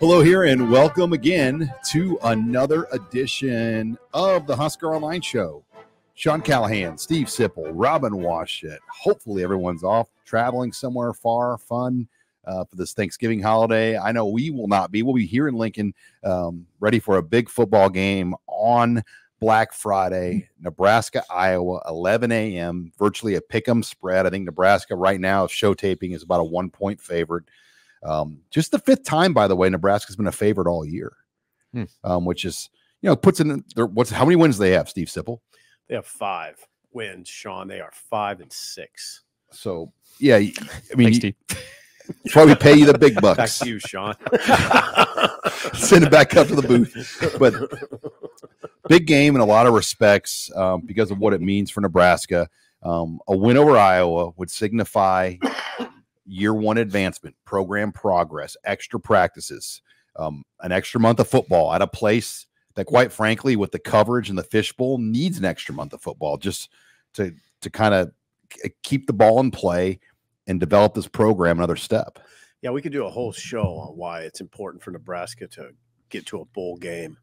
Hello, here, and welcome again to another edition of the Husker Online Show. Sean Callahan, Steve Sipple, Robin Washut. Hopefully, everyone's off traveling somewhere far, fun uh, for this Thanksgiving holiday. I know we will not be. We'll be here in Lincoln, um, ready for a big football game on Black Friday, Nebraska, Iowa, 11 a.m. Virtually a pick 'em spread. I think Nebraska right now, show taping, is about a one point favorite. Um, just the fifth time, by the way, Nebraska's been a favorite all year, Hmm. um, which is you know puts in their what's how many wins they have, Steve Sipple. They have five wins, Sean. They are five and six. So yeah, y- I mean, Thanks, you- Steve. that's why we pay you the big Back bucks. to you, Sean. Send it back up to the booth. But big game in a lot of respects um, because of what it means for Nebraska. Um, a win over Iowa would signify year one advancement, program progress, extra practices, um, an extra month of football at a place that, quite frankly, with the coverage and the fishbowl, needs an extra month of football just to to kind of keep the ball in play and develop this program another step. yeah, we could do a whole show on why it's important for Nebraska to get to a bowl game,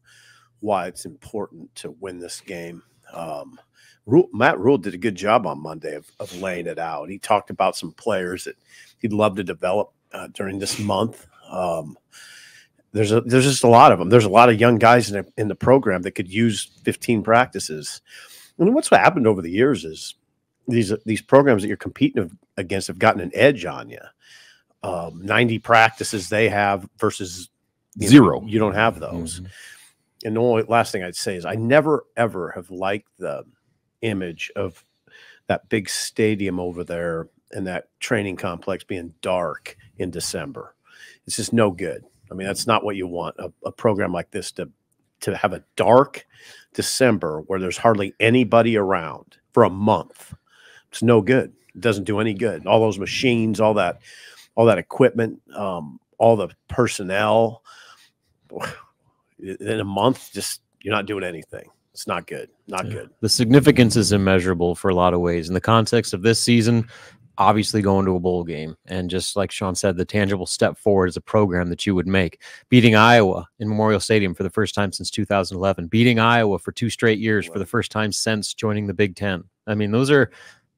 why it's important to win this game. Um, Rhule, Matt Rhule did a good job on Monday of, of laying it out. He talked about some players that he'd love to develop uh, during this month. Um, there's a there's just a lot of them. There's a lot of young guys in the, in the program that could use 15 practices. And what's happened over the years is these these programs that you're competing against have gotten an edge on you. Um, 90 practices they have versus you know, Zero. you don't have those. Mhm. And the only last thing I'd say is I never ever have liked the image of that big stadium over there and that training complex being dark in December. It's just no good. I mean, that's not what you want a, a program like this to to have a dark December where there's hardly anybody around for a month. It's no good. It doesn't do any good. All those machines, all that, all that equipment, um, all the personnel. In a month, just you're not doing anything. It's not good. Not Yeah. good. The significance is immeasurable for a lot of ways. In the context of this season, obviously going to a bowl game, and just like Sean said, the tangible step forward is a program that you would make. Beating Iowa in Memorial Stadium for the first time since 2011, beating Iowa for two straight years for the first time since joining the Big Ten. I mean, those are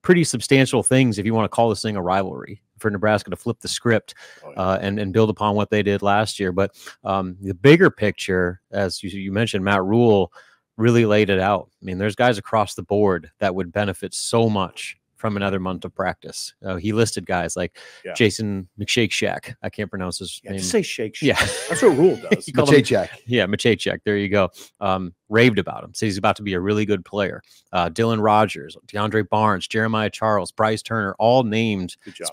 pretty substantial things if you want to call this thing a rivalry for Nebraska to flip the script Oh, yeah. uh, and and build upon what they did last year. But um, the bigger picture, as you, you mentioned, Matt Rhule really laid it out. I mean, there's guys across the board that would benefit so much from another month of practice. Uh, he listed guys like Yeah. Jason McShake Shack. I can't pronounce his yeah, name. just say shake. Shack. Yeah. that's what Rhule does. He called him- Machachak. yeah, Machachek. There you go. Um, raved about him. Said he's about to be a really good player. Uh, Dylan Rogers, DeAndre Barnes, Jeremiah Charles, Bryce Turner, all named Good job, Rob.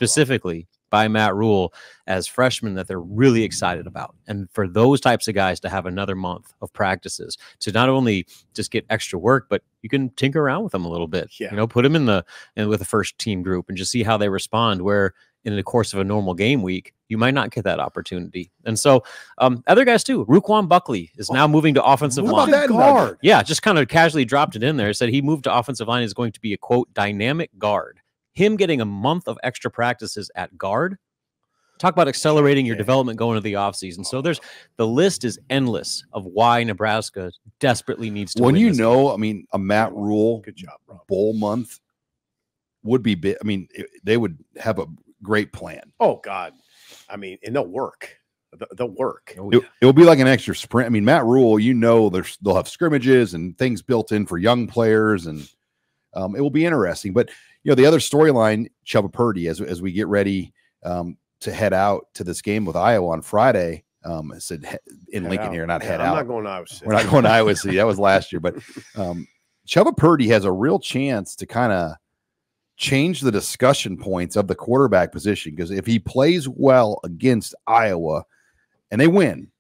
By Matt Rhule as freshmen that they're really excited about. And for those types of guys to have another month of practices to not only just get extra work, but you can tinker around with them a little bit. Yeah. You know, put them in the in with the first team group and just see how they respond. Where in the course of a normal game week, you might not get that opportunity. And so um, other guys too. Ruquan Buckley is now moving to offensive What line. guard. Yeah, just kind of casually dropped it in there. Said he moved to offensive line is going to be a quote dynamic guard. Him getting a month of extra practices at guard. Talk about accelerating your Yeah. development going into the offseason. So there's the list is endless of why Nebraska desperately needs to When win you this game. know, I mean, a Matt Rhule Good job, Rob. bowl month would be big. I mean, it- they would have a great plan. Oh God, I mean, and they'll work. They'll- They'll work. Oh, It, will be like an extra sprint. I mean, Matt Rhule, you know, there's they'll have scrimmages and things built in for young players, and um, it will be interesting. But you know, the other storyline, Chubba Purdy, as as we get ready um, to head out to this game with Iowa on Friday. Um, I said he- in Head Lincoln out. here, not Yeah, head I'm out. not going to Iowa City. We're not going to Iowa City. That was last year, but um, Chubba Purdy has a real chance to kind of change the discussion points of the quarterback position because if he plays well against Iowa and they win,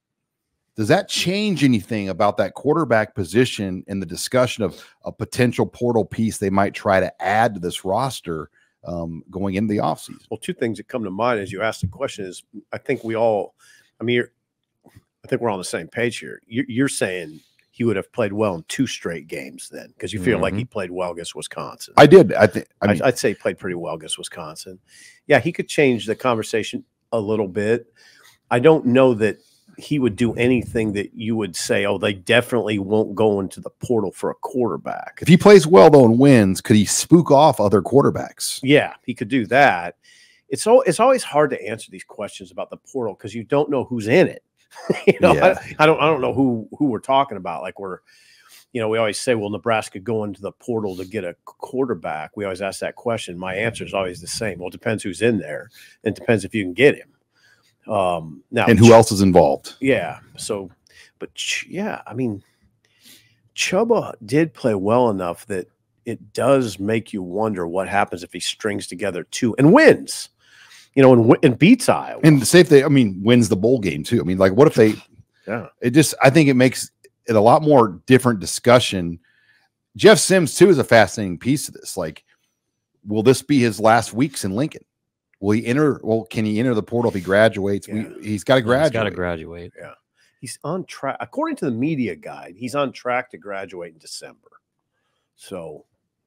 does that change anything about that quarterback position in the discussion of a potential portal piece they might try to add to this roster um, going into the offseason? Well, two things that come to mind as you ask the question is I think we all, I mean, you're, I think we're on the same page here. You're, you're saying he would have played well in two straight games then because you feel like he played well against Wisconsin. I did. I think. I mean, would say he played pretty well against Wisconsin. Yeah, he could change the conversation a little bit. I don't know that he would do anything that you would say, oh, they definitely won't go into the portal for a quarterback. If he plays well though and wins, could he spook off other quarterbacks? Yeah, he could do that. It's so it's always hard to answer these questions about the portal because you don't know who's in it. you know, Yeah. I, I don't I don't know who who we're talking about. Like we're, you know, we always say, well, Nebraska go into the portal to get a quarterback. We always ask that question. My answer is always the same. Well, it depends who's in there. and It depends if you can get him. Um, now And who else is involved? yeah. So, but Ch- yeah, I mean, Chubba did play well enough that it does make you wonder what happens if he strings together two and wins, you know, and, and beats Iowa. And say if they, I mean, wins the bowl game too. I mean, like, what if they? yeah. It just, I think it makes it a lot more different discussion. Jeff Sims too is a fascinating piece of this. Like, will this be his last weeks in Lincoln? Will he enter? Well, can he enter the portal if he graduates? Yeah. We, he's got to graduate. Got to graduate. Yeah, He's on track. According to the media guide, he's on track to graduate in December. So,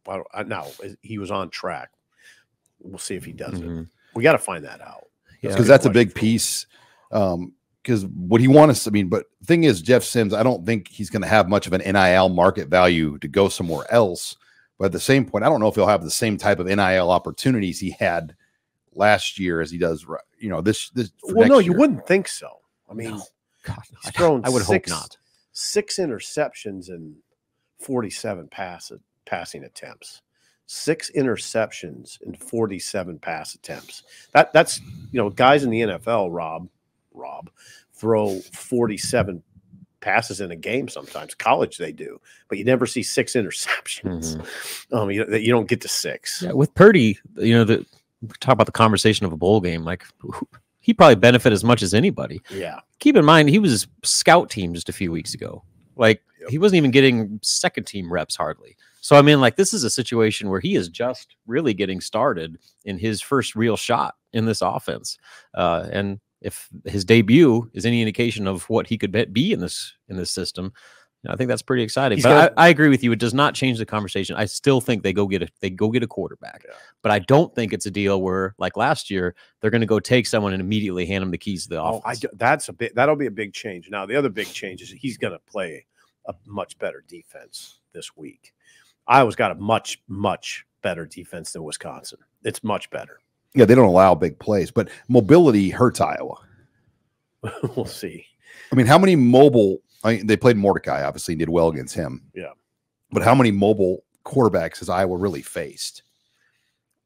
I don't, I, now he was on track. We'll see if he does it. Mhm. We got to find that out. Yeah. because that's a big piece. Um, because what he wants, I mean, but thing is, Jeff Sims, I don't think he's going to have much of an NIL market value to go somewhere else. But at the same point, I don't know if he'll have the same type of NIL opportunities he had last year as he does, you know, this. this for Well, no, next you wouldn't think so. I mean, No. God, he's I- thrown I would six, hope not. six interceptions and 47 pass passing attempts. Six interceptions and 47 pass attempts. That that's you know, guys in the NFL, Rob, Rob, throw 47 passes in a game sometimes. College they do, but you never see six interceptions. Um, you, you don't get to six. Yeah, with Purdy, you know, the we talk about the conversation of a bowl game. Like he probably benefit as much as anybody. Yeah. Keep in mind, he was scout team just a few weeks ago. Like Yep. he wasn't even getting second team reps hardly. So I mean, like this is a situation where he is just really getting started in his first real shot in this offense. Uh, and if his debut is any indication of what he could be- be in this in this system, I think that's pretty exciting. He's but got- I, I agree with you; it does not change the conversation. I still think they go get a they go get a quarterback, Yeah. but I don't think it's a deal where, like last year, they're going to go take someone and immediately hand them the keys to the Oh, offense. I that's a bit. That'll be a big change. Now, the other big change is he's going to play a much better defense this week. Iowa's got a much, much better defense than Wisconsin. It's much better. Yeah, they don't allow big plays, but mobility hurts Iowa. we'll see. I mean, how many mobile? I mean, they played Mordecai, obviously, and did well against him. Yeah. But how many mobile quarterbacks has Iowa really faced?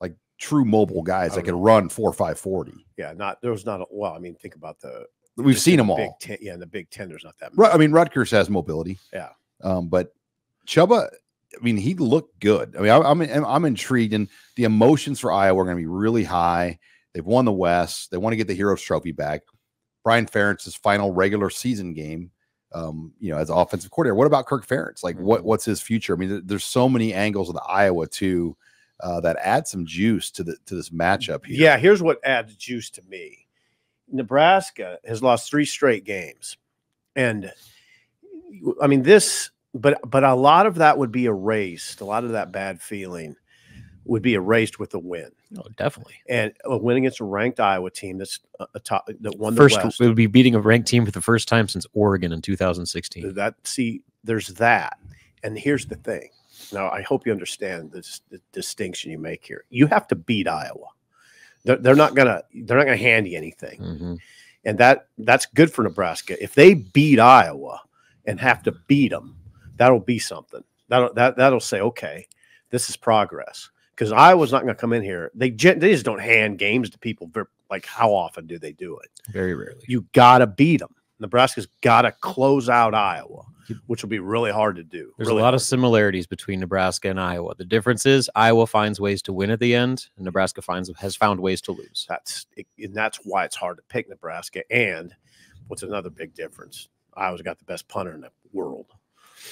Like true mobile guys that don't can know. run four, five, forty. Yeah, not there was not. A, well, I mean, think about the. We've just seen in them all. Big Ten, yeah, in the Big Ten, there's not that. Many. I mean, Rutgers has mobility. Yeah. Um, but Chubba, I mean, he looked good. I mean, I, I'm I'm I'm intrigued, and the emotions for Iowa are going to be really high. They've won the West. They want to get the Heroes Trophy back. Brian Ferentz's final regular season game, um, you know, as offensive coordinator. What about Kirk Ferentz? Like, what Mhm. what's his future? I mean, there's so many angles of the Iowa too uh, that add some juice to the to this matchup here. Yeah, here's what adds juice to me. Nebraska has lost three straight games. And I mean this but but a lot of that would be erased. A lot of that bad feeling would be erased with a win. Oh, definitely. And a win against a ranked Iowa team that's a, top that won the First, West. it would be beating a ranked team for the first time since Oregon in 2016. that see there's that. And here's the thing. Now I hope you understand this the distinction you make here. You have to beat Iowa. They're, they're not gonna they're not gonna hand you anything. Mhm. and that that's good for Nebraska. If they beat Iowa and have to beat them, that'll be something. That'll that that'll say, okay, this is progress. Because Iowa's not going to come in here. They gen- they just don't hand games to people. Like how often do they do it? Very rarely. You got to beat them. Nebraska's got to close out Iowa, which will be really hard to do. There's really a lot of similarities between Nebraska and Iowa. The difference is Iowa finds ways to win at the end, and Nebraska finds has found ways to lose. That's and that's why it's hard to pick Nebraska. And what's another big difference? Iowa's got the best punter in the world.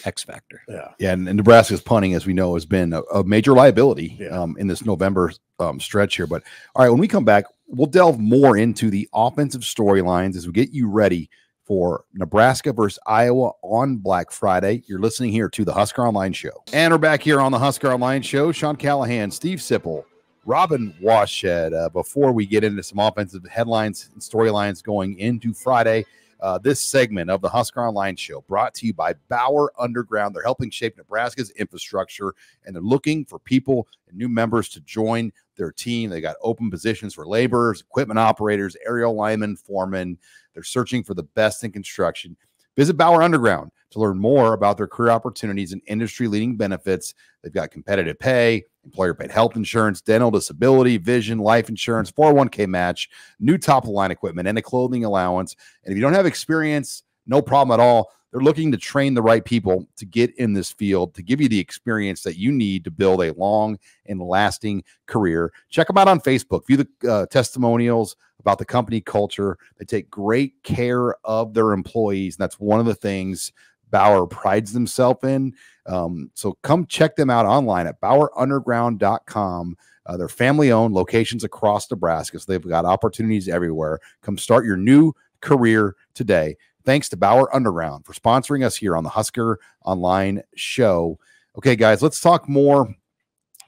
X factor. Yeah. Yeah, and, and Nebraska's punting, as we know, has been a, a major liability Yeah. um, in this November um, stretch here. But all right, when we come back, we'll delve more into the offensive storylines as we get you ready for Nebraska versus Iowa on Black Friday. You're listening here to the Husker Online Show. And we're back here on the Husker Online Show. Sean Callahan, Steve Sipple, Robin Washut. Uh, before we get into some offensive headlines and storylines going into Friday, uh, this segment of the Husker Online Show brought to you by Bauer Underground. They're helping shape Nebraska's infrastructure and they're looking for people and new members to join their team. They got open positions for laborers, equipment operators, aerial linemen, foremen. They're searching for the best in construction. Visit Bauer Underground to learn more about their career opportunities and industry leading benefits. They've got competitive pay, employer paid health insurance, dental, disability, vision, life insurance, 401k match, new top of line equipment, and a clothing allowance. And if you don't have experience, no problem at all. They're looking to train the right people to get in this field to give you the experience that you need to build a long and lasting career. Check them out on Facebook. View the uh, testimonials about the company culture. They take great care of their employees. And that's one of the things Bauer prides themselves in. Um, so come check them out online at BauerUnderground.com. Uh, they're family owned locations across Nebraska. So they've got opportunities everywhere. Come start your new career today. Thanks to Bauer Underground for sponsoring us here on the Husker Online Show. Okay, guys, let's talk more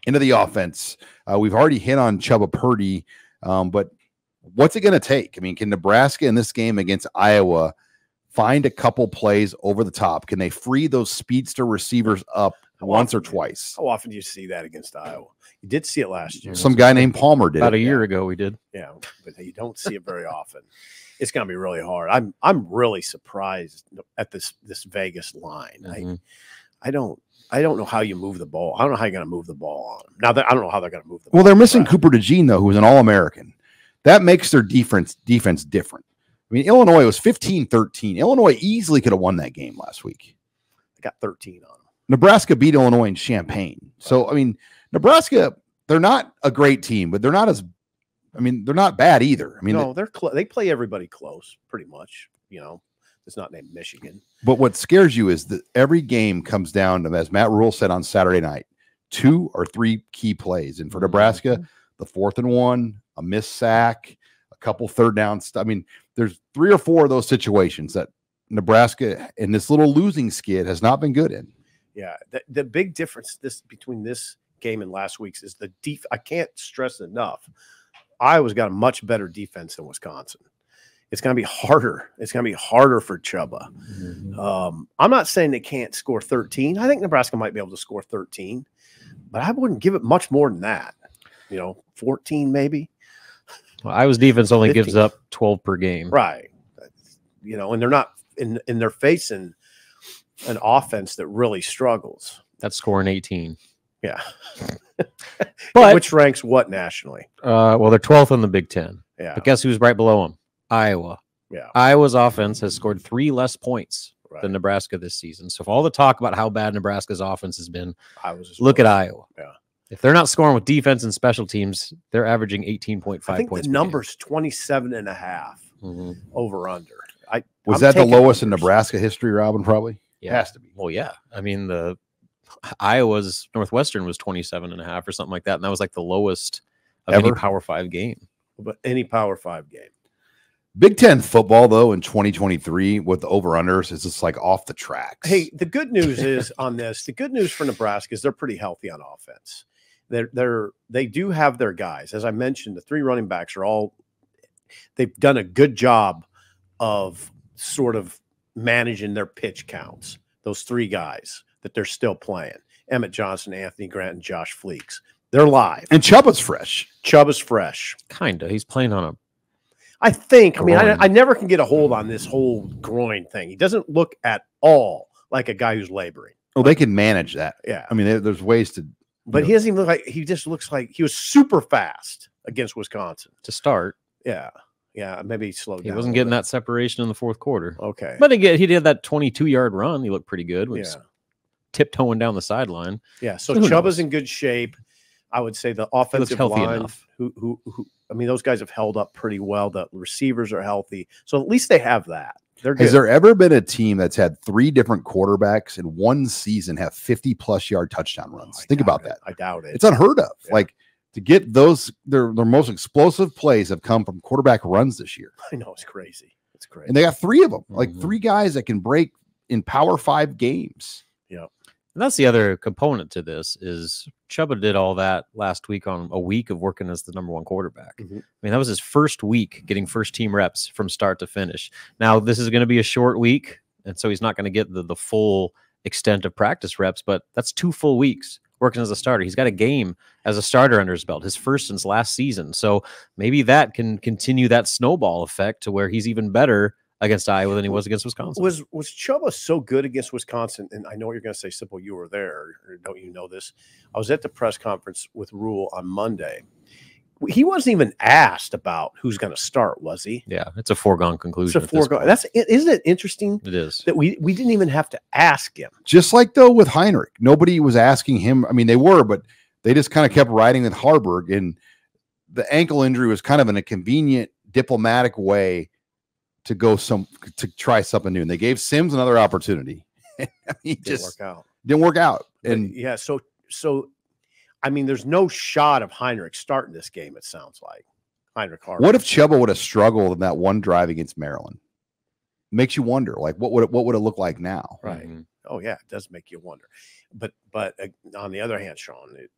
into the offense. Uh, we've already hit on Chubba Purdy, um, but what's it going to take? I mean, can Nebraska in this game against Iowa find a couple plays over the top? Can they free those speedster receivers up How once or twice? How often do you see that against Iowa? You did see it last year. Some guy named Palmer did About a it. year ago, we did. Yeah, but you don't see it very often. It's going to be really hard. I'm I'm really surprised at this this Vegas line. Mhm. I I don't I don't know how you move the ball. I don't know how you're going to move the ball on them. Now that I don't know how they're going to move the ball. Well, they're missing Right. Cooper DeJean though, who was an All-American. That makes their defense defense different. I mean, Illinois was 15-13. Illinois easily could have won that game last week. They got 13 on them. Nebraska beat Illinois in Champaign. So, I mean, Nebraska, they're not a great team, but they're not as I mean, they're not bad either. I mean, no, they're cl- they play everybody close, pretty much. You know, it's not named Michigan. But what scares you is that every game comes down to, as Matt Rhule said on Saturday night, two or three key plays. And for mm-hmm. Nebraska, the fourth and one, a missed sack, a couple third down. St- I mean, there's three or four of those situations that Nebraska in this little losing skid has not been good in. Yeah, the, the big difference this between this game and last week's is the def. I can't stress enough. Iowa's got a much better defense than Wisconsin. It's going to be harder. It's going to be harder for Chubba. Um, I'm not saying they can't score 13. I think Nebraska might be able to score 13, but I wouldn't give it much more than that. You know, 14 maybe. Well, Iowa's defense only gives up 12 per game. Right. You know, and they're not in and they're facing an offense that really struggles. That's scoring 18. Yeah. But Which ranks what nationally? uh, well, they're 12th in the Big Ten. Yeah. But guess who's right below them? Iowa. Yeah. Iowa's offense has scored three less points Right. than Nebraska this season. So, for all the talk about how bad Nebraska's offense has been, I was just look at. Iowa. Yeah. If they're not scoring with defense and special teams, they're averaging 18.5 I think points. the per game. number's 27 and a half Mhm. over under. I Was I'm that the taking lowest in. Nebraska history, Robin? Probably. Yeah. Has to be. Well, yeah. I mean, the Iowa's Northwestern was 27 and a half or something like that. And that was like the lowest of any Ever? Power Five game. But any Power Five game. Big Ten football, though, in 2023 with the over unders is just like off the tracks. Hey, the good news is on this. The good news for Nebraska is they're pretty healthy on offense. They're they're they do have their guys. As I mentioned, the three running backs are all they've done a good job of sort of managing their pitch counts. Those three guys that they're still playing. Emmett Johnson, Anthony Grant, and Josh Fleeks. They're live. and Chubba's fresh. Chubb is fresh. Kinda. He's playing on a I think. I mean, I, I never can get a hold on this whole groin thing. He doesn't look at all like a guy who's laboring. Well, they can manage that. Yeah, I mean, there- there's ways to. but he doesn't even look like he just looks like he was super fast against Wisconsin. to start. Yeah, yeah. Maybe he slowed He down. wasn't getting little that separation in the fourth quarter. Okay. But again, he did that 22 yard run. He looked pretty good. yeah, Was tiptoeing down the sideline. yeah. So Who Chubb knows? is in good shape. I would say the offensive line, enough. who, who, who, I mean, those guys have held up pretty well. The receivers are healthy, so at least they have that. They're. Has there ever been a team that's had three different quarterbacks in one season have 50 plus yard touchdown Oh, runs? I Think about it. that. I doubt it. It's unheard of. Yeah. Like to get those, their their most explosive plays have come from quarterback runs this year, I know it's crazy. It's crazy. and they got three of them, like Mhm. three guys that can break in Power Five games. And that's the other component to this is Chubba did all that last week on a week of working as the number one quarterback. Mhm. I mean, that was his first week getting first team reps from start to finish. Now, this is going to be a short week, and so he's not going to get the, the full extent of practice reps, but that's two full weeks working as a starter. He's got a game as a starter under his belt, his first since last season. So maybe that can continue that snowball effect to where he's even better against Iowa than he was against Wisconsin. Was was Chubba so good against Wisconsin? And I know what you're going to say, Sipple. You were there, or don't you know this? I was at the press conference with Rhule on Monday. He wasn't even asked about who's going to start, was he? yeah, it's a foregone conclusion. It's conclusion. a foregone. That's isn't it interesting it is. that we we didn't even have to ask him. Just like though with Heinrich, nobody was asking him. I mean, they were, but they just kind of kept riding with Haarberg, and the ankle injury was kind of in a convenient diplomatic way to go some to try something new. And they gave Sims another opportunity. he Didn't just work out. didn't work out. But And yeah, so so, I mean, there's no shot of Heinrich starting this game. It sounds like Heinrich Haarberg. what if Chubba would have struggled in that one drive against Maryland? Makes you wonder, like what would it, what would it look like now? Right. Mhm. Oh yeah, it does make you wonder. But but uh, on the other hand, Sean, it,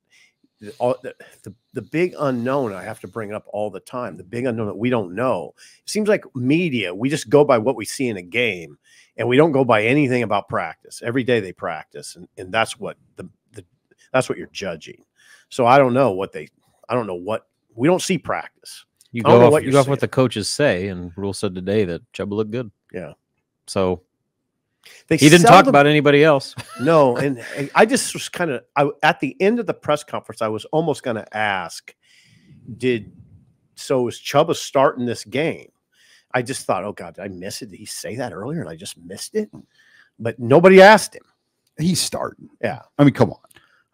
the, all, the, the the big unknown I have to bring up all the time. The big unknown that we don't know. It seems like media. We just go by what we see in a game, and we don't go by anything about practice. Every day they practice, and and that's what the, the that's what you're judging. So I don't know what they. I don't know what we don't see practice. You go off, what you go off what the coaches say, and Rhule said today that Chubba looked good. Yeah. So They he didn't talk seldom- about anybody else. No, and and I just was kind of I at the end of the press conference, I was almost going to ask, did so is Chubba starting this game? I just thought, oh God, did I miss it? Did he say that earlier and I just missed it? But nobody asked him. He's starting. Yeah, I mean, come on.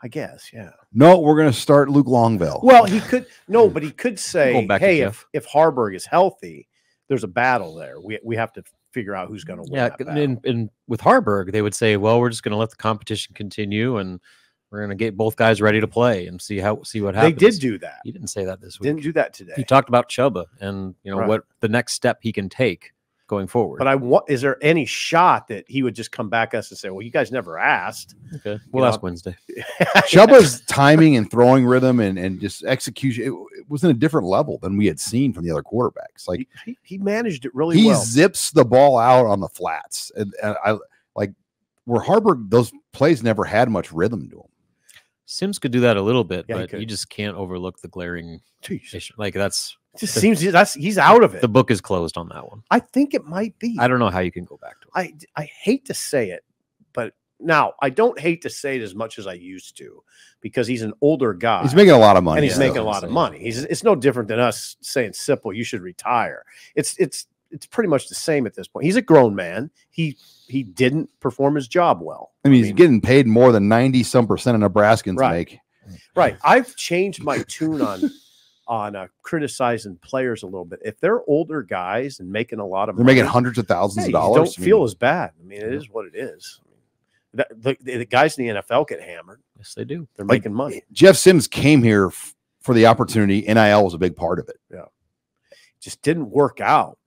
I guess, yeah. No, we're going to start Luke Longville. Well, he could no, but he could say, Going back to hey, if if Haarberg is healthy, there's a battle there. We we have to figure out who's going to win. Yeah, and, and with Haarberg, they would say, "Well, we're just going to let the competition continue, and we're going to get both guys ready to play and see how see what happens." they did do that. He didn't say that this week. Didn't do that today. he talked about Chubba and you know Right. what the next step he can take going forward. But I want is there any shot that he would just come back us and say, Well, you guys never asked? okay, well, know, that's Wednesday. Chubba's timing and throwing rhythm and, and just execution it, it was in a different level than we had seen from the other quarterbacks. Like he, he, he managed it really well. he well. zips the ball out on the flats, and, and I like where Haarberg those plays never had much rhythm to them. Sims could do that a little bit, Yeah, but you just can't overlook the glaring Jeez. issue. Like that's It just seems that's he's out of it. the book is closed on that one. I think it might be. I don't know how you can go back to it. I I hate to say it, but now I don't hate to say it as much as I used to because he's an older guy. He's making a lot of money, and he's yeah, making a lot of money. He's it's no different than us saying Sipple, you should retire. It's it's it's pretty much the same at this point. He's a grown man. He he didn't perform his job well. I mean, he's getting paid more than ninety some percent of Nebraskans Right. make. Right. I've changed my tune on on uh, criticizing players a little bit. If they're older guys and making a lot of They're money, making hundreds of thousands hey, of dollars. don't I feel mean, as bad. I mean, it is what it is. That, the, the guys in the NFL get hammered. Yes, they do. They're Like, making money. Jeff Sims came here f- for the opportunity. NIL was a big part of it. Yeah, just didn't work out.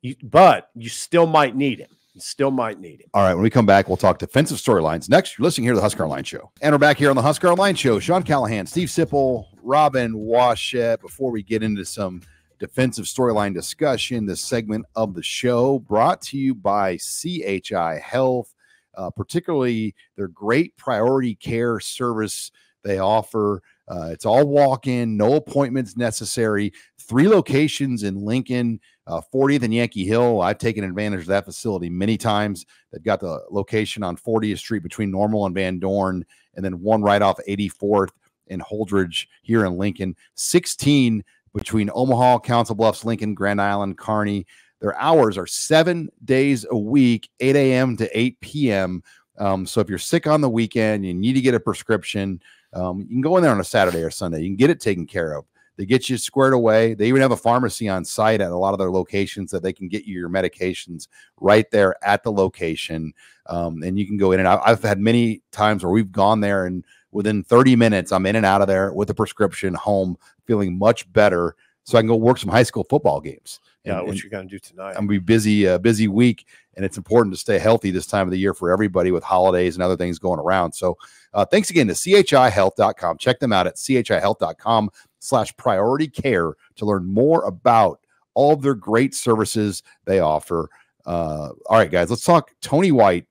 You, but you still might need him. Still might need him. All right, when we come back, we'll talk defensive storylines. Next, you're listening here to the Husker Line Show. And we're back here on the Husker Line Show. Sean Callahan, Steve Sipple, Robin Washut. Before we get into some defensive storyline discussion, this segment of the show brought to you by CHI Health, uh, particularly their great priority care service they offer. Uh, it's all walk in, no appointments necessary. Three locations in Lincoln, uh, 40th and Yankee Hill. I've taken advantage of that facility many times. They've got the location on 40th Street between Normal and Van Dorn, and then one right off 84th in Holdrege here in Lincoln. 16 between Omaha, Council Bluffs, Lincoln, Grand Island, Kearney. Their hours are seven days a week, 8 a.m. to 8 p.m. Um, so if you're sick on the weekend, you need to get a prescription, um, you can go in there on a Saturday or Sunday. You can get it taken care of. They get you squared away. They even have a pharmacy on site at a lot of their locations that they can get you your medications right there at the location. Um, and you can go in and out. I've had many times where we've gone there and within 30 minutes, I'm in and out of there with a prescription home, feeling much better so I can go work some high school football games. Yeah, And- what and you're gonna do tonight? I'm gonna be busy, uh, busy week, and it's important to stay healthy this time of the year for everybody with holidays and other things going around. So, uh, thanks again to chihealth.com. Check them out at chihealth.com slash priority care to learn more about all of their great services they offer. Uh, all right, guys, let's talk Tony White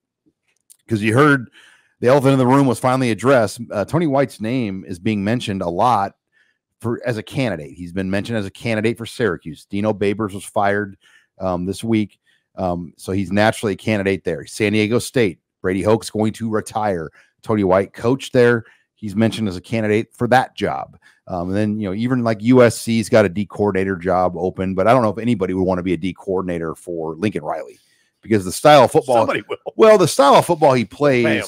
because you heard the elephant in the room was finally addressed. Uh, Tony White's name is being mentioned a lot for as a candidate. He's been mentioned as a candidate for Syracuse. Dino Babers was fired um, this week, um, so he's naturally a candidate there. San Diego State. Brady Hoke's going to retire. Tony White coached there. He's mentioned as a candidate for that job. Um, and then you know even like USC's got a D coordinator job open, but I don't know if anybody would want to be a D coordinator for Lincoln Riley because the style of football. Somebody will. Well, the style of football he plays Bam.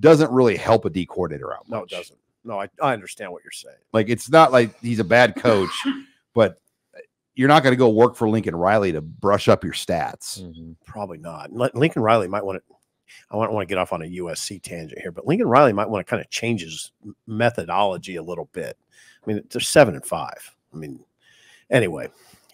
doesn't really help a D coordinator out. No, it doesn't. No, I, I understand what you're saying. Like it's not like he's a bad coach, but you're not going to go work for Lincoln Riley to brush up your stats. Mhm. Probably not. Li- Lincoln Riley might want to. I don't want to get off on a USC tangent here, but Lincoln Riley might want to kind of change his methodology a little bit. I mean, they're seven and five. I mean, anyway,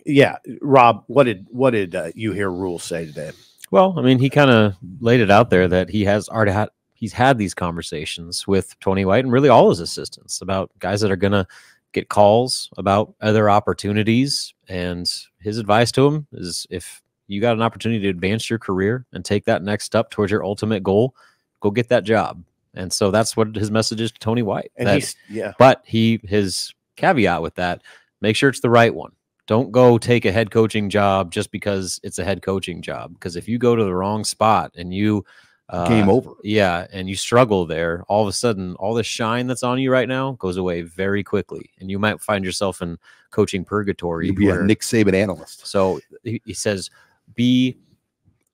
yeah. Rob, what did what did uh, you hear Rhule say today? Well, I mean, he kind of laid it out there that he has already had he's had these conversations with Tony White and really all his assistants about guys that are gonna get calls about other opportunities. And his advice to him is if you got an opportunity to advance your career and take that next step towards your ultimate goal, go get that job. And so that's what his message is to Tony White. And that- he's yeah, but he his caveat with that, make sure it's the right one. Don't go take a head coaching job just because it's a head coaching job. Because if you go to the wrong spot and you uh, Game over. yeah, and you struggle there, all of a sudden, all the shine that's on you right now goes away very quickly, and you might find yourself in coaching purgatory. You'd be a Nick Saban analyst. so he, he says, be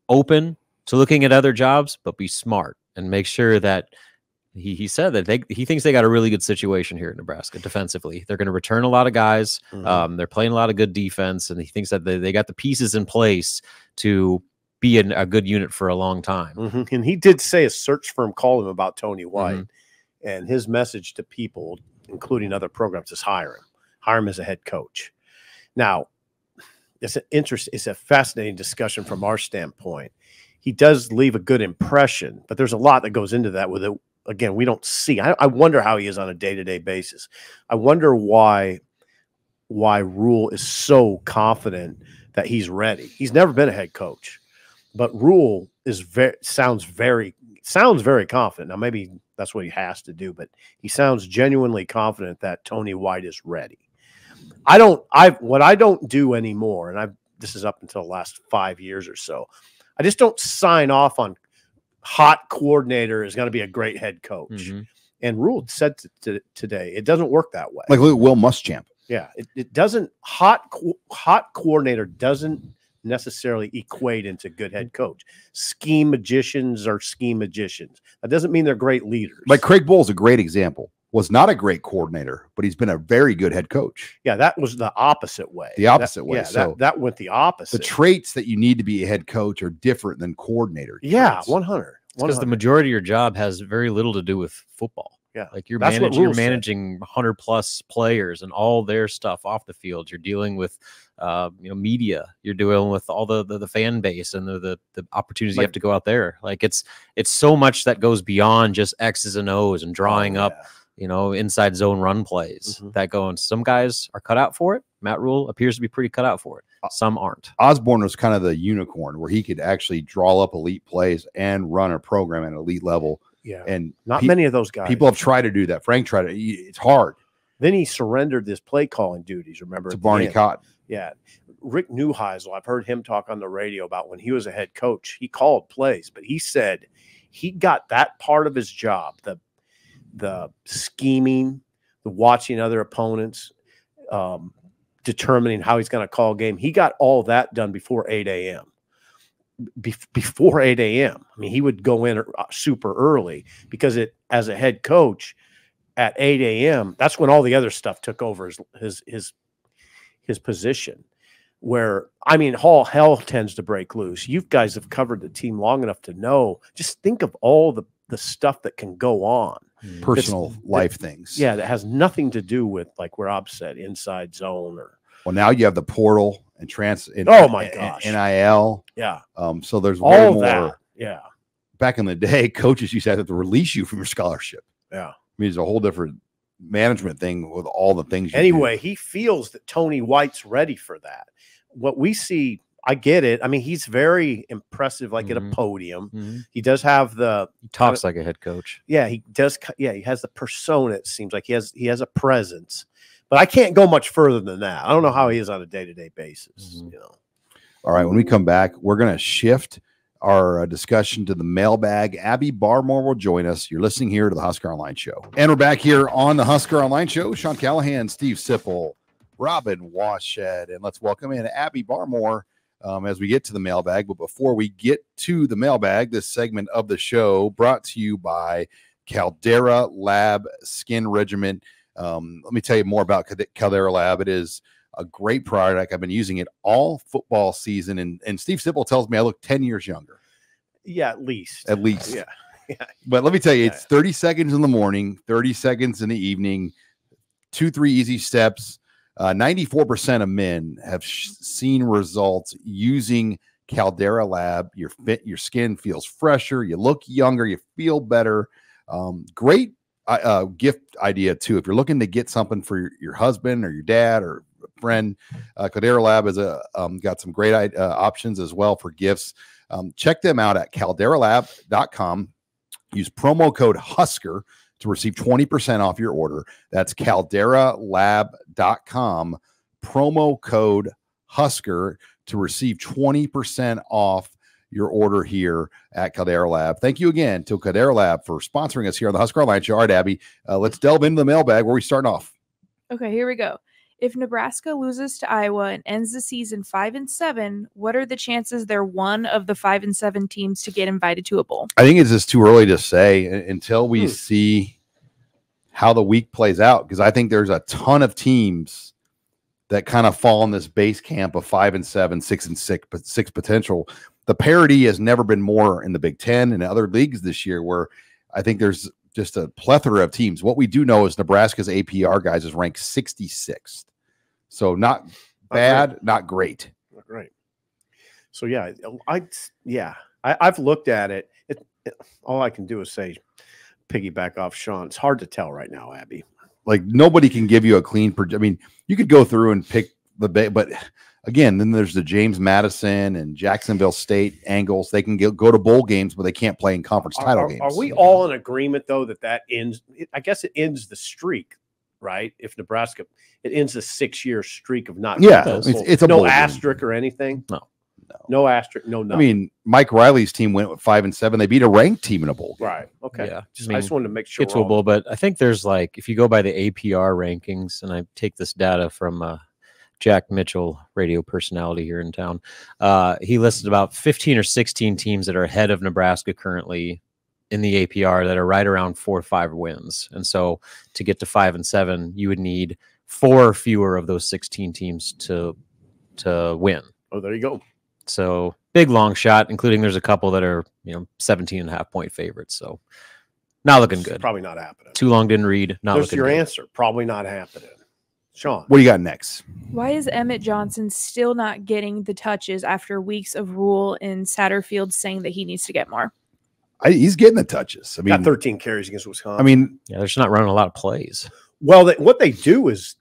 open to looking at other jobs, but be smart and make sure that he, he said that they, he thinks they got a really good situation here at Nebraska defensively. They're going to return a lot of guys. Mhm. Um, they're playing a lot of good defense, and he thinks that they, they got the pieces in place to be an, a good unit for a long time. Mhm. and he did say a search firm called him about Tony White, Mm-hmm. and his message to people, including other programs, is hire him, hire him as a head coach. Now, it's an interest. It's a fascinating discussion from our standpoint. He does leave a good impression, but there's a lot that goes into that. With it, again, we don't see. I, I wonder how he is on a day to day basis. I wonder why why Rhule is so confident that he's ready. He's never been a head coach, but Rhule is very sounds very sounds very confident. Now maybe that's what he has to do, but he sounds genuinely confident that Tony White is ready. I don't I what I don't do anymore, and I've this is up until the last five years or so. I just don't sign off on hot coordinator is going to be a great head coach. Mhm. And Rhule said t- t- today it doesn't work that way. Like look at Will Muschamp. Yeah, it, it doesn't hot hot coordinator doesn't necessarily equate into good hmm. head coach. Scheme magicians are scheme magicians. That doesn't mean they're great leaders. Like Craig Bohl's a great example. Was not a great coordinator, but he's been a very good head coach. yeah, that was the opposite way. The opposite That- way, Yeah, so that, that went the opposite. The traits that you need to be a head coach are different than coordinator. yeah, traits. one hundred. because the majority of your job has very little to do with football. Yeah, like you're that's you're Rhule said. managing hundred plus players and all their stuff off the field. You're dealing with, uh, you know, media. You're dealing with all the the, the fan base and the, the the opportunities you have to go out there. Like it's it's so much that goes beyond just X's and O's and drawing Oh, up, you know, inside zone run plays Mhm. that go. And some guys are cut out for it. Matt Rhule appears to be pretty cut out for it. Some aren't. Osborne was kind of the unicorn where he could actually draw up elite plays and run a program at an elite level. Yeah, And not pe- many of those guys. people have tried to do that. Frank tried to. It's hard Then he surrendered his play calling duties. Remember to Barney end. Cotton. Yeah. Rick Neuheisel, I've heard him talk on the radio about when he was a head coach, he called plays, but he said he got that part of his job, the the scheming, the watching other opponents, um, determining how he's going to call game. He got all that done before 8 a.m. Bef- before 8 a.m. I mean, he would go in uh, super early because it as a head coach at 8 a.m. That's when all the other stuff took over his his his his position. Where I mean, all hell tends to break loose. You guys have covered the team long enough to know. Just think of all the the stuff that can go on. Personal that- life things. Yeah, that has nothing to do with like where Rob said inside zone or Well, now you have the portal and trans. And, Oh, my gosh. NIL. Yeah. Um, so there's way All more. that. Yeah. Back in the day, coaches used to have to release you from your scholarship. Yeah. I mean, it's a whole different management thing with all the things. You do. Anyway, he feels that Tony White's ready for that. What we see, I get it. I mean, he's very impressive, like at a Mhm. podium. Mhm. He does have the He talks like a head coach. yeah, he does. Yeah, he has the persona. It seems like he has he has a presence, but I can't go much further than that. I don't know how he is on a day to day basis. Mhm. You know, All right, when we come back, we're going to shift our uh, discussion to the mailbag. Abby Barmore will join us. You're listening here to the Husker Online Show. And we're back here on the Husker Online Show. Sean Callahan, Steve Sipple, Robin Washut, and let's welcome in Abby Barmore um, as we get to the mailbag. But before we get to the mailbag, this segment of the show brought to you by Caldera Lab Skin Regimen. Um, let me tell you more about Caldera Lab. It is a great product. I've been using it all football season, and and Steve Sipple tells me I look ten years younger yeah, at least at least. Yeah, yeah. But let me tell you, it's thirty seconds in the morning, thirty seconds in the evening, two three easy steps. Ninety-four percent of men have sh- seen results using Caldera Lab. Your fit, your skin feels fresher. You look younger. You feel better. Um, great uh, uh, gift idea too. If you're looking to get something for your, your husband or your dad or friend, uh, Caldera Lab has a um, got some great uh, options as well for gifts. Um, check them out at calderalab.com. Use promo code Husker to receive 20% off your order. That's calderalab.com. Promo code Husker to receive 20% off your order here at Caldera Lab. Thank you again to Caldera Lab for sponsoring us here on the Husker Show. All right, Abby, uh, let's delve into the mailbag where we starting off. Okay, here we go. If Nebraska loses to Iowa and ends the season five and seven, what are the chances they're one of the five and seven teams to get invited to a bowl? I think it's just too early to say until we Hmm. see how the week plays out because I think there's a ton of teams that kind of fall in this base camp of five and seven, six and six, but six potential. The parity has never been more in the Big Ten and other leagues this year, where I think there's just a plethora of teams. What we do know is Nebraska's APR guys is ranked 66th, so not bad, not great. Not great. So yeah, I yeah, I, I've looked at it. it. it- All I can do is say, piggyback off Sean. It's hard to tell right now, Abby. like nobody can give you a clean I mean, you could go through and pick the but again, then there's the James Madison and Jacksonville State angles. They can get, go to bowl games, but they can't play in conference title are- games. are we all in agreement though that that ends? I guess it ends the streak, right? If Nebraska, it ends a six-year streak of not. Yeah, it's- it's a no bowl game. asterisk or anything. No. No. no asterisk, no no. I mean, Mike Riley's team went with five and seven. They beat a ranked team in a bowl. game. right? Okay. Yeah. Just, I I, just wanted to make sure. It's a bowl, but I think there's like if you go by the APR rankings, and I take this data from uh, Jack Mitchell, radio personality here in town, uh, he listed about 15 or 16 teams that are ahead of Nebraska currently in the APR that are right around four or five wins, and so to get to five and seven, you would need four or fewer of those 16 teams to to win. Oh, there you go. So big long shot, including there's a couple that are you know 17 and a half point favorites. So not looking It's good. Probably not happening. Too long didn't read. Not There's looking your good. answer. Probably not happening. Sean. What do you got next? Why is Emmett Johnson still not getting the touches after weeks of Rhule in Satterfield saying that he needs to get more? I, he's getting the touches. I mean, got 13 carries against Wisconsin. I mean, Yeah, they're just not running a lot of plays. well, they, what they do is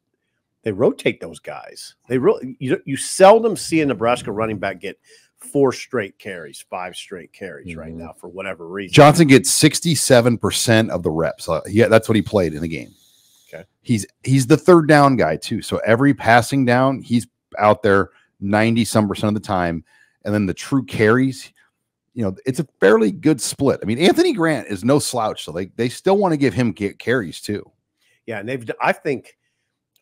they rotate those guys. They really you you seldom see a Nebraska running back get four straight carries, five straight carries right Mhm. now for whatever reason. Johnson gets 67% of the reps. Uh, yeah, that's what he played in the game. Okay. He's he's the third down guy too. So every passing down, he's out there 90 some percent of the time. And then the true carries, you know, it's a fairly good split. I mean, Anthony Grant is no slouch, so they they still want to give him ca- carries too. Yeah, and they've. I think,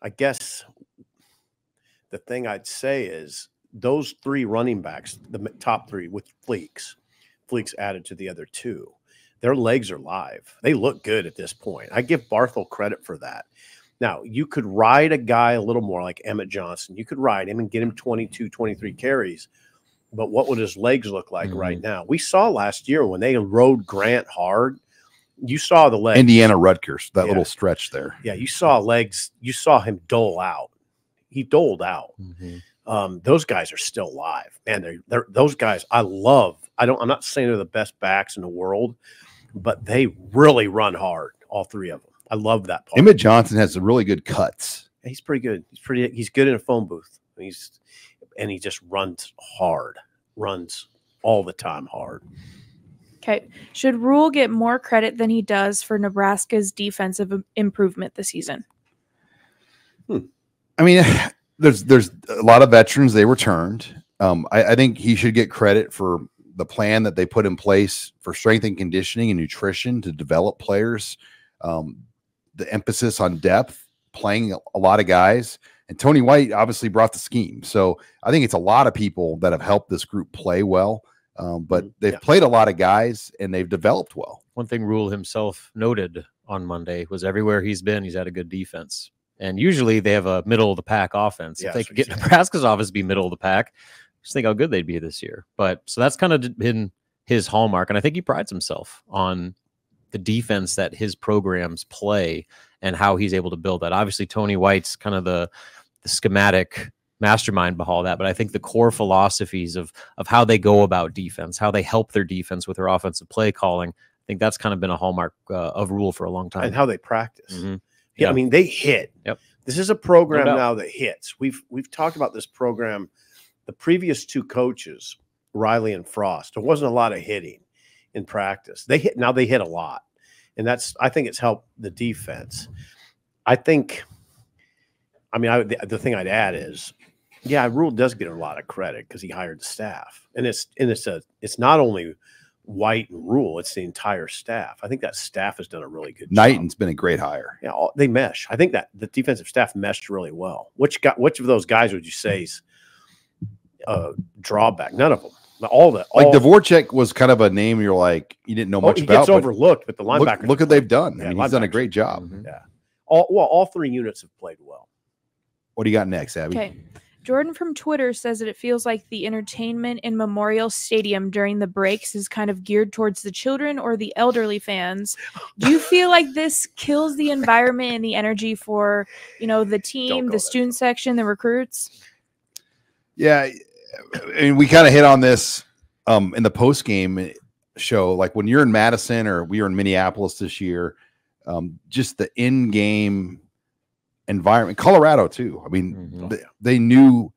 I guess, the thing I'd say is those three running backs, the top three with Fleeks, Fleeks added to the other two. Their legs are live. They look good at this point. I give Barthel credit for that. Now, you could ride a guy a little more like Emmett Johnson. You could ride him and get him 22, 23 carries. But what would his legs look like right now? We saw last year when they rode Grant hard, you saw the legs. Indiana Rutgers, that Yeah. little stretch there. Yeah, you saw legs. You saw him dole out. he doled out. Mhm. Um, those guys are still alive, man. They're, they're those guys. I love. I don't. I'm not saying they're the best backs in the world, but they really run hard. All three of them. I love that part. Emmett Johnson has some really good cuts. He's pretty good. He's pretty. He's good in a phone booth. He's and he just runs hard. Runs all the time hard. Okay. Should Rhule get more credit than he does for Nebraska's defensive improvement this season? I mean, there's there's a lot of veterans they returned. Um, I, I think he should get credit for the plan that they put in place for strength and conditioning and nutrition to develop players. Um, the emphasis on depth, playing a, a lot of guys, and Tony White obviously brought the scheme. So I think it's a lot of people that have helped this group play well. Um, but Mhm. they've Yeah. played a lot of guys and they've developed well. One thing Rhule himself noted on Monday was everywhere he's been, he's had a good defense. And usually they have a middle of the pack offense. Yeah, if they could get said. Nebraska's offense to be middle of the pack, just think how good they'd be this year. But so that's kind of been his hallmark. And I think he prides himself on the defense that his programs play and how he's able to build that. Obviously, Tony White's kind of the schematic mastermind behind that, but I think the core philosophies of of how they go about defense, how they help their defense with their offensive play calling, I think that's kind of been a hallmark uh, of Rhule for a long time. and how they practice. Mhm. Yeah, Yeah. I mean they hit. Yep. This is a program doubt. now that hits. We've we've talked about this program. The previous two coaches, Riley and Frost, there wasn't a lot of hitting in practice. They hit now they hit a lot, and that's I think it's helped the defense. I think. I mean, I, the, the thing I'd add is, yeah, Rhule does get a lot of credit because he hired the staff, and it's and it's a it's not only White and Rhule, it's the entire staff. I think that staff has done a really good job. Knighton's been a great hire. Yeah, all, they mesh. I think that the defensive staff meshed really well. Which got which of those guys would you say is a drawback? None of them. All the Like all, Dvoracek was kind of a name you're like you didn't know oh, much he about. gets but overlooked, but the look, look what they've done. I Yeah, mean, he's done a great job. Yeah, all well, all three units have played well. What do you got next, Abby? Okay. Jordan from Twitter says that it feels like the entertainment in Memorial Stadium during the breaks is kind of geared towards the children or the elderly fans. Do you feel like this kills the environment and the energy for, you know, the team, the student section, the recruits? Yeah, I mean, we kind of hit on this um, in the post game show. Like when you're in Madison or we were in Minneapolis this year, um, just the in game environment, Colorado too. I mean, Mhm. th- they knew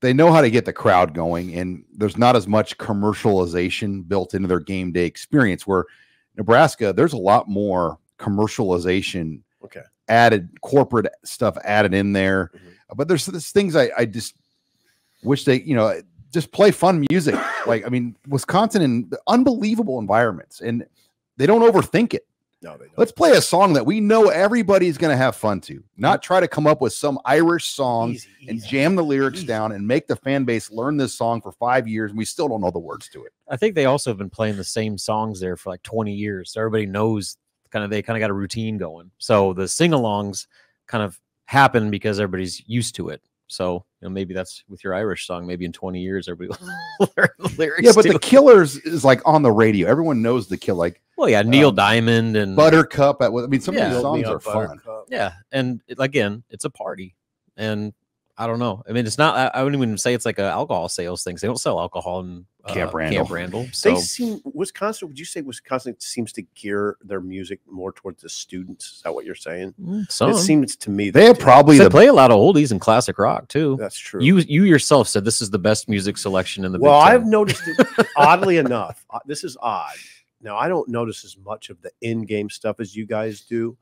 they know how to get the crowd going, and there's not as much commercialization built into their game day experience. Where Nebraska, there's a lot more commercialization Okay. added, corporate stuff added in there. Mhm. But there's, there's things I, I just wish they, you know, just play fun music. like, I mean, Wisconsin in unbelievable environments, and they don't overthink it. No, they don't. Let's play a song that we know everybody's going to have fun to, not try to come up with some Irish song Easy, and jam the lyrics Easy. down and make the fan base learn this song for five years. And we still don't know the words to it. I think they also have been playing the same songs there for like 20 years. So everybody knows kind of they kind of got a routine going. So the sing-alongs kind of happen because everybody's used to it. So you know maybe that's with your Irish song. Maybe in 20 years everybody will learn the lyrics. Yeah, but to the it. Killers is like on the radio. Everyone knows the kill, like well, yeah, Neil um, Diamond and Buttercup. At, I mean, some Yeah. of these songs up, are fun. Yeah, and it- again, it's a party, and I don't know. I mean, it's not. I, I wouldn't even say it's like a alcohol sales thing. They don't sell alcohol in uh, Camp Randall. Camp Randall. So They seem Wisconsin. Would you say Wisconsin seems to gear their music more towards the students? Is that what you're saying? mm, some It seems to me They have do. probably they the play a lot of oldies and classic rock too. That's true. You you yourself said this is the best music selection in the. Big well, Ten. I've noticed it oddly enough. uh, This is odd. Now, I don't notice as much of the in-game stuff as you guys do,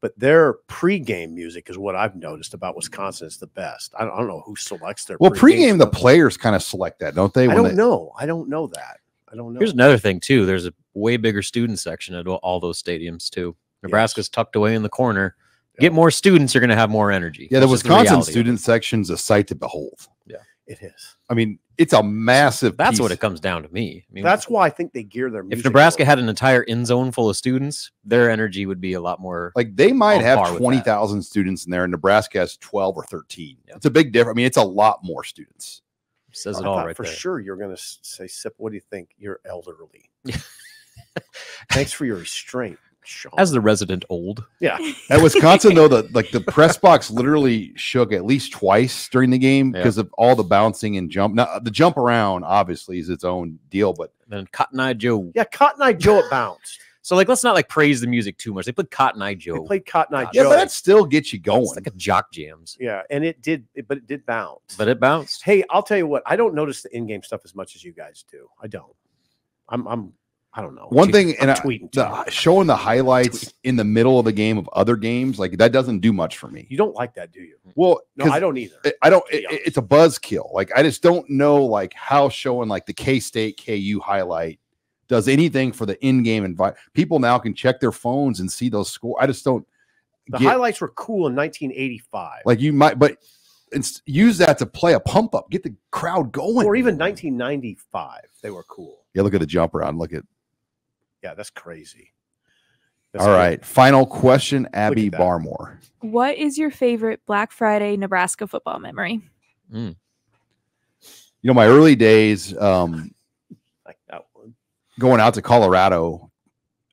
but their pre-game music is what I've noticed about Wisconsin is the best. I don't, I don't know who selects their. well pre-game. The players kind of select that, don't they? I don't they- know. I don't know that. I don't know. Here's another thing too. There's a way bigger student section at all- all those stadiums too. Nebraska's tucked away in the corner. Get more students, you're going to have more energy. Yeah, the That's just Wisconsin reality of it. student section's a sight to behold. Yeah, it is. I mean, it's a massive. That's what it comes down to me. I mean, That's why I think they gear their music. if Nebraska had an entire end zone full of students, their energy would be a lot more. Like they might have par with that. twenty thousand students in there, and Nebraska has twelve or thirteen. Yep. It's a big difference. I mean, it's a lot more students. says it all thought right for there. sure you're going to say, "Sip, what do you think? You're elderly." Thanks for your restraint, Sean. As the resident old, yeah, At Wisconsin, though, the like the press box literally shook at least twice during the game Yeah. because of all the bouncing and jump. Now, the jump around obviously is its own deal, but then Cotton Eye Joe. yeah, Cotton Eye Joe it bounced. So like, let's not like praise the music too much. They put Cotton Eye Joe. They played Cotton Eye Joe. yeah, but that still gets you going. It's like a jock jams, yeah, and it did, it, but it did bounce. but it bounced. hey, I'll tell you what, I don't notice the in-game stuff as much as you guys do. I don't. I'm, I'm, I don't know. One Tweet- thing, and I'm I- tweeting. to the, showing the highlights in the middle of the game of other games, like that doesn't do much for me. You don't like that, do you? Well, No, 'cause I don't either. it- I don't. it- it's a buzzkill. Like I just don't know like how showing like the K State KU highlight does anything for the in-game environment. People now can check their phones and see those score. I just don't The get highlights were cool in 1985, like you might, but it's, use that to play a pump up, get the crowd going, or even 1995. They were cool. Yeah, look at the jump around. Look at Yeah, that's crazy. That's all good. right. Final question, Abby. Barmore. What is your favorite Black Friday Nebraska football memory? You know, my early days, um, Like that one. going out to Colorado,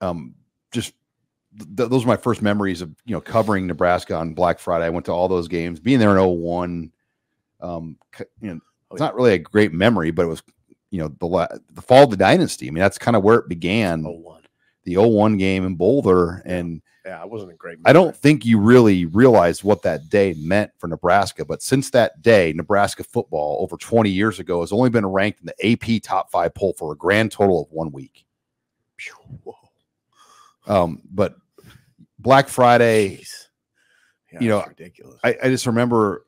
um, just th- those are my first memories of you know covering Nebraska on Black Friday. I went to all those games, being there in 01. Um, c- you know, Oh, it's not really a great memory, but it was you know the la- the fall of the dynasty. I mean, that's kind of where it began. Oh, one. The 01 game in Boulder, and Yeah, it wasn't a great. I don't think you really realized what that day meant for Nebraska. But since that day, Nebraska football over 20 years ago has only been ranked in the AP top five poll for a grand total of one week. Whoa. Um, but Black Friday. Yeah, you know, ridiculous. I, I just remember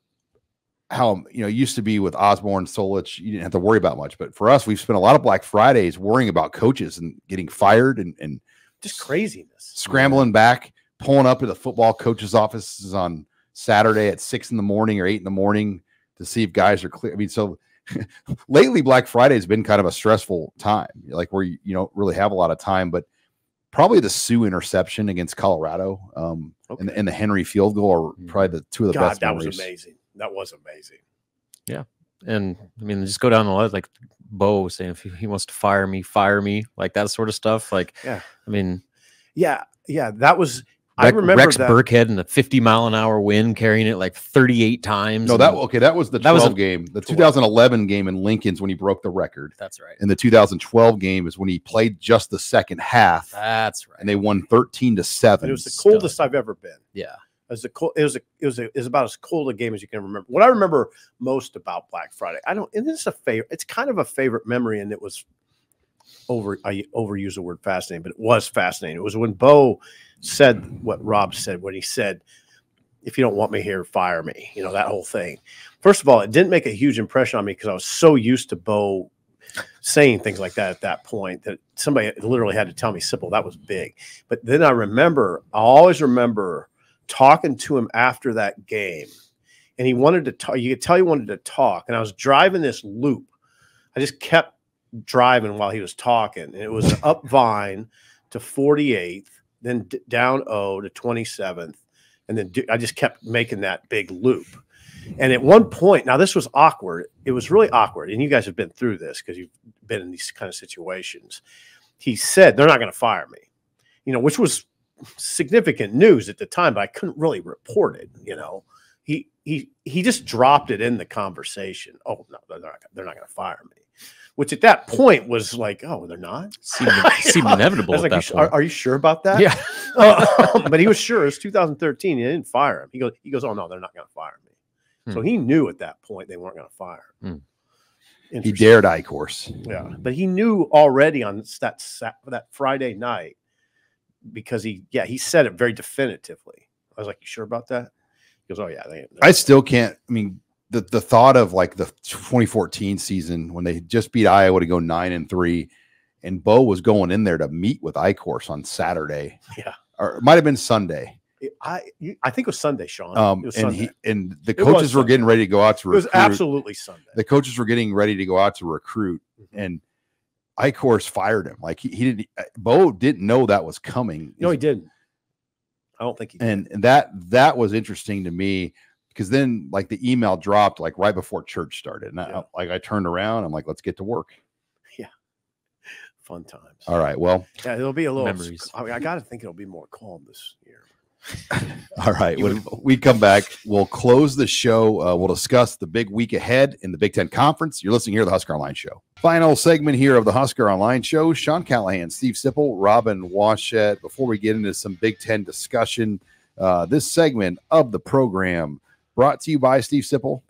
how you know it used to be with Osborne Solich, you didn't have to worry about much. But for us, we've spent a lot of Black Fridays worrying about coaches and getting fired and, and Just craziness. scrambling back, pulling up to the football coaches' offices on Saturday at six in the morning or eight in the morning to see if guys are clear. I mean, so lately Black Friday has been kind of a stressful time, like where you, you don't really have a lot of time, but probably the Suh interception against Colorado um, and, the, and the Henery field goal are probably the two of the God, best that memories. was amazing. That was amazing. Yeah. And I mean, just go down the list, like Bo saying if he, he wants to fire me, fire me, like that sort of stuff. Like, Yeah. I mean, Yeah, yeah, that was. I remember Rex that. Burkhead in the 50 mile an hour wind, carrying it like 38 times. No, that okay. That was the That was a- game. The 2011 game in Lincoln's when he broke the record, that's right. and the 2012 game is when he played just the second half, That's right. and they won 13 to seven. And it was the Stud. coldest I've ever been. yeah. Was, the cold, it was a, it was a, it was about as cold a game as you can remember. What I remember most about Black Friday, I don't, and this is a favorite. It's kind of a favorite memory, and it was over. I overuse the word fascinating, but it was fascinating. It was when Bo said what Rob said when he said, "If you don't want me here, fire me." You know that whole thing. First of all, it didn't make a huge impression on me because I was so used to Bo saying things like that at that point that somebody literally had to tell me, "Sipple, that was big." But then I remember, I always remember talking to him after that game, and he wanted to talk. You could tell he wanted to talk, and I was driving this loop. I just kept driving while he was talking, and it was up Vine to 48th, then d- down O to 27th, and then d- I just kept making that big loop. And at one point, now this was awkward. It was really awkward, and you guys have been through this because you've been in these kind of situations. He said, "They're not going to fire me," you know, which was significant news at the time, but I couldn't really report it. You know, he he he just dropped it in the conversation. Oh no, they're not, they're not going to fire me. Which at that point was like, oh, they're not. Seemed, seemed I inevitable was at like, "You that su- point. are, are you sure about that? yeah. Uh, but he was sure. It's 2013. He didn't fire him. He goes, he goes, oh no, they're not going to fire me. So Hmm. he knew at that point they weren't going to fire him. Hmm. he dared Eichorst. Yeah, but he knew already on that that Friday night because he yeah he said it very definitively. I was like, "You sure about that?" He goes, "Oh yeah." They, I still can't. I mean, the the thought of like the 2014 season when they just beat Iowa to go nine and three, and Bo was going in there to meet with Eichorst on Saturday. Yeah. or it might have been Sunday. I I think it was Sunday, Sean. Um, it was and Sunday. he and the coaches were Sunday. getting ready to go out to recruit. it was absolutely Sunday. the coaches were getting ready to go out to recruit, Mhm. and Eichorst fired him. Like he, he didn't. uh, Bo didn't know that was coming. no, he didn't. I don't think he. Did. and and that that was interesting to me because then like the email dropped like right before church started and I, like i turned around i'm like let's get to work Yeah, fun times. All right. Well, Yeah, it'll be a little. Memories. I, mean, I got to think it'll be more calm this year. all right. When we come back, we'll close the show. Uh, we'll discuss the big week ahead in the Big Ten Conference. You're listening here to the Husker Online Show. Final segment here of the Husker Online Show. Sean Callahan, Steve Sipple, Robin Washut. Before we get into some Big Ten discussion, uh, this segment of the program brought to you by Steve Sipple.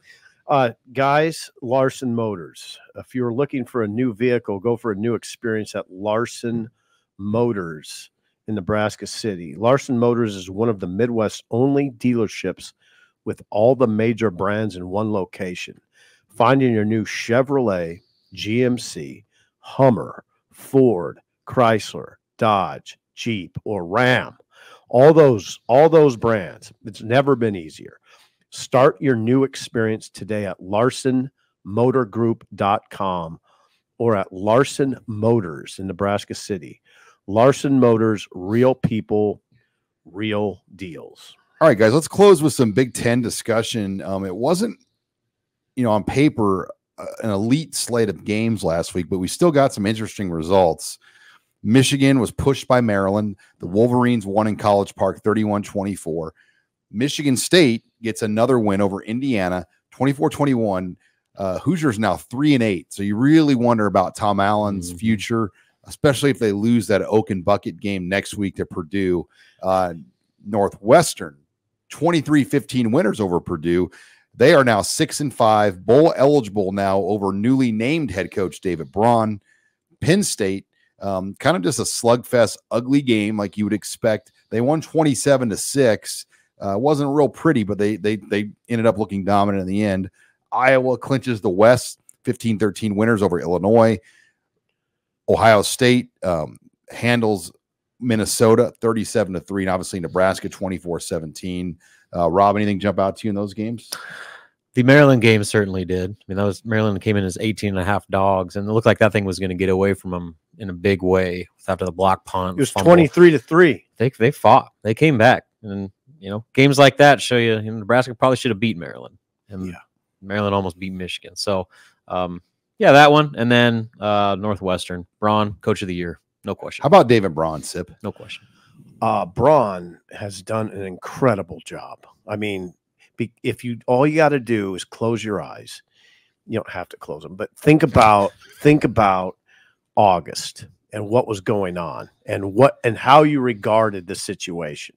Uh, guys, Larson Motors. If you're looking for a new vehicle, go for a new experience at Larson Motors in Nebraska City. Larson Motors is one of the Midwest's only dealerships with all the major brands in one location. Finding your new Chevrolet, GMC, Hummer, Ford, Chrysler, Dodge, Jeep, or Ram. All those, all those brands. It's never been easier. Start your new experience today at larsonmotorgroup.com or at Larson Motors in Nebraska City. Larson Motors, real people, real deals. All right, guys, let's close with some Big Ten discussion. Um, it wasn't, you know, on paper, uh, an elite slate of games last week, but we still got some interesting results. Michigan was pushed by Maryland. The Wolverines won in College Park 31 24. Michigan State gets another win over Indiana 24 21. Uh, Hoosiers now three and eight. So you really wonder about Tom Allen's Mhm. future, especially if they lose that Oaken Bucket game next week to Purdue. Uh, Northwestern 23 15 winners over Purdue. They are now six and five, bowl eligible now over newly named head coach David Braun. Penn State, um, kind of just a slugfest, ugly game like you would expect. They won 27 to six. Uh, wasn't real pretty, but they they they ended up looking dominant in the end. Iowa clinches the West, 15-13 winners over Illinois. Ohio State um, handles Minnesota 37 to 3, and obviously Nebraska 24 17. Uh, Rob, anything jump out to you in those games? The Maryland game certainly did. I mean, that was Maryland came in as 18 and a half dogs, and it looked like that thing was going to get away from them in a big way after the block punt. It was fumble. 23 to 3. They, they fought. They came back. And, you know, games like that show you, you know, Nebraska probably should have beat Maryland. And Yeah. Maryland almost beat Michigan. So, um, yeah, that one. And then uh, Northwestern, Braun, coach of the year. No question. How about David Braun, Sip? No question. uh, Braun has done an incredible job. I mean, be, if you all you got to do is close your eyes. You don't have to close them, but think about think about August and what was going on and what and how you regarded the situation.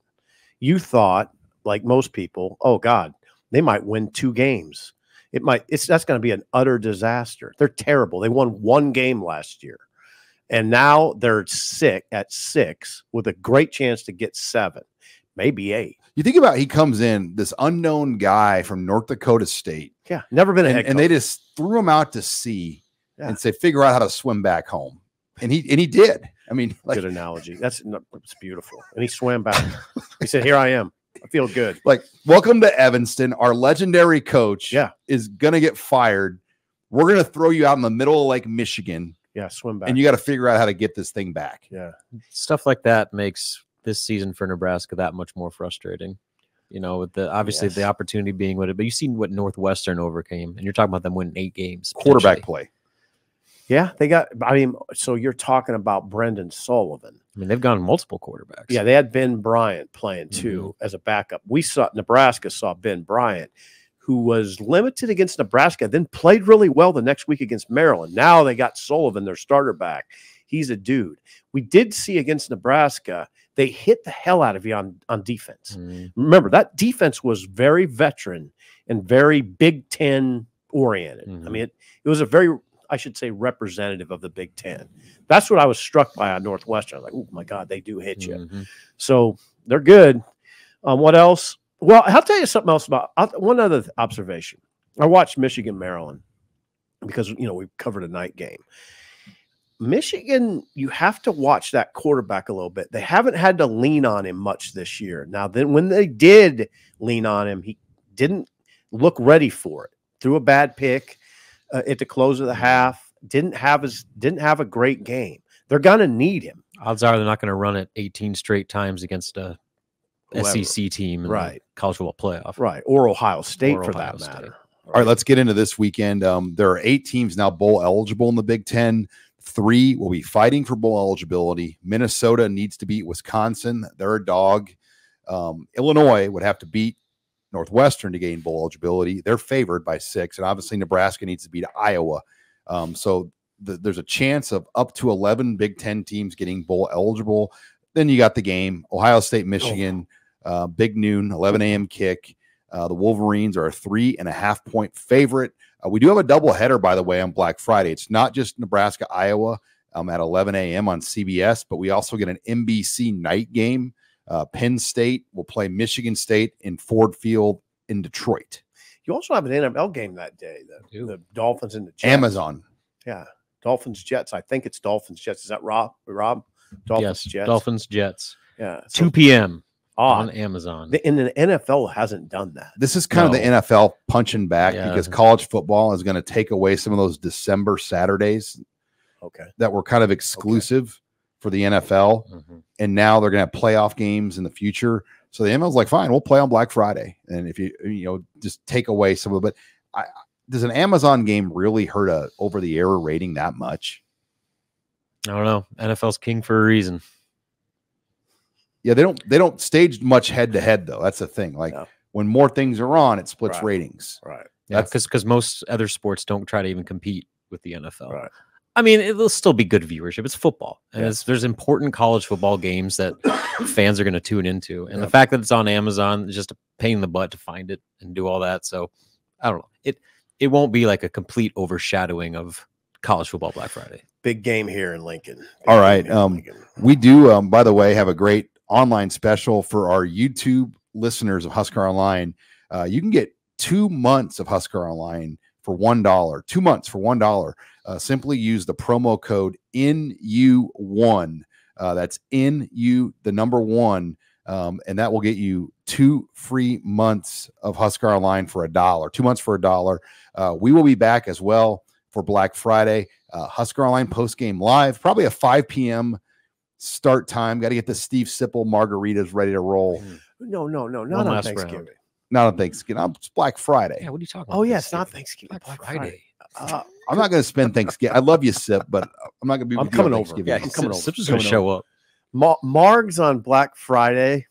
You thought, like most people, oh God, they might win two games. It might it's that's going to be an utter disaster. They're terrible. They won one game last year. And now they're sick at six with a great chance to get seven, maybe eight. You think about he comes in, this unknown guy from North Dakota State, Yeah, never been a and, and they just threw him out to sea Yeah. and say, figure out how to swim back home. And he and he did. I mean, like good analogy. That's it's beautiful. And he swam back. he said, "Here I am. I feel good." like welcome to Evanston. Our legendary coach Yeah. is gonna get fired. We're gonna throw you out in the middle of Lake Michigan, Yeah, swim back. and you got to figure out how to get this thing back. yeah, Stuff like that makes this season for Nebraska that much more frustrating. You know, with the obviously the opportunity being what it, but you seen what Northwestern overcame, and you're talking about them winning eight games. Quarterback play. yeah. They got. I mean, so you're talking about Brendan Sullivan. I mean, they've gone multiple quarterbacks. Yeah, they had Ben Bryant playing too as a backup. We saw Nebraska saw Ben Bryant, who was limited against Nebraska, then played really well the next week against Maryland. Now they got Sullivan, their starter back. He's a dude. We did see against Nebraska, they hit the hell out of you on, on defense. Mm, Remember, that defense was very veteran and very Big Ten oriented. I Mhm. mean, it, it was a very, I should say, representative of the Big Ten. That's what I was struck by on Northwestern. I was like, oh my God, they do hit you. mhm. So they're good. Um, what else? Well, I'll tell you something else about uh, one other th- observation. I watched Michigan, Maryland because you know we covered a night game. Michigan, you have to watch that quarterback a little bit. They haven't had to lean on him much this year. Now, then when they did lean on him, he didn't look ready for it. Threw a bad pick uh, at the close of the half. Didn't have his didn't have a great game. They're gonna need him. Odds are they're not going to run it 18 straight times against a Whoever. SEC team in Right. the college football playoff. Right. Or Ohio State Or for Ohio that State. matter. All right, let's get into this weekend. Um, there are eight teams now bowl eligible in the Big Ten. Three will be fighting for bowl eligibility. Minnesota needs to beat Wisconsin. They're a dog. Um, Illinois would have to beat Northwestern to gain bowl eligibility. They're favored by six, and obviously Nebraska needs to beat Iowa. Um, so th- there's a chance of up to 11 Big Ten teams getting bowl eligible. Then you got the game Ohio State, Michigan, uh, big noon, 11 a.m. kick. Uh, the Wolverines are a three and a half point favorite. Uh, we do have a double header, by the way, on Black Friday. It's not just Nebraska, Iowa um, at 11 a.m. on CBS, but we also get an NBC night game. Uh, Penn State will play Michigan State in Ford Field in Detroit. You also have an NFL game that day. the, the Dolphins and the Jets. Amazon. Yeah. Dolphins Jets. I think it's Dolphins Jets. Is that Rob? Rob? Dolphins yes, Jets. Dolphins Jets. Yeah. So 2 p.m. odd. on Amazon. The, and the NFL hasn't done that. This is kind of the NFL punching back Yeah. because college football is going to take away some of those December Saturdays Okay. that were kind of exclusive for the NFL. Mhm. and now they're going to have playoff games in the future. So the ML's like, fine, we'll play on Black Friday, and if you you know just take away some of it. But I, does an Amazon game really hurt a over the air rating that much? I don't know. NFL's king for a reason. Yeah, they don't they don't stage much head to head though. That's the thing. Like No. when more things are on, it splits Right. ratings. Right. Yeah, because because most other sports don't try to even compete with the NFL. Right. I mean, it'll still be good viewership. It's football, and Yeah. it's, there's important college football games that fans are going to tune into, and Yeah. the fact that it's on Amazon is just a pain in the butt to find it and do all that. So, I don't know. It it won't be like a complete overshadowing of college football Black Friday. Big game here in Lincoln. Big All game right, here in um, Lincoln. We do, um, by the way, have a great online special for our YouTube listeners of Husker Online. Uh, you can get two months of Husker Online for one dollar. Two months for one dollar. Uh, simply use the promo code NU1. Uh, that's NU, the number one, um, and that will get you two free months of Husker Online for a dollar. Two months for a dollar. Uh, we will be back as well for Black Friday. Uh, Husker Online post game live, probably a 5 p.m start time. Got to get the Steve Sipple margaritas ready to roll. No, no, no, One not on Thanksgiving. round. Not on Thanksgiving. It's Black Friday. Yeah, what are you talking? about? Oh yeah, it's not Thanksgiving. Thanksgiving. Black Friday. Uh, I'm not going to spend Thanksgiving. I love you, Sip, but I'm not going to be. I'm with you on coming over. Yeah, I'm coming over. Sip's just going to show up. Ma- Margs on Black Friday.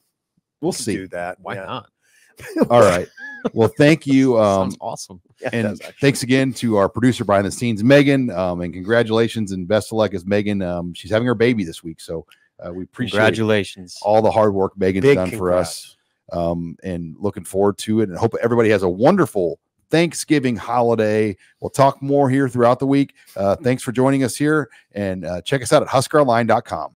We'll Could see. Do that. Why yeah. not? All right. Well, thank you. Um, awesome. Yeah, and thanks again to our producer behind the scenes, Megan. Um, and congratulations and best of luck as Megan. Um, she's having her baby this week, so uh, we appreciate Congratulations. all the hard work Megan's Big done for us. um, and looking forward to it. And hope everybody has a wonderful Thanksgiving holiday. We'll talk more here throughout the week. Uh, thanks for joining us here and uh, check us out at huskeronline.com.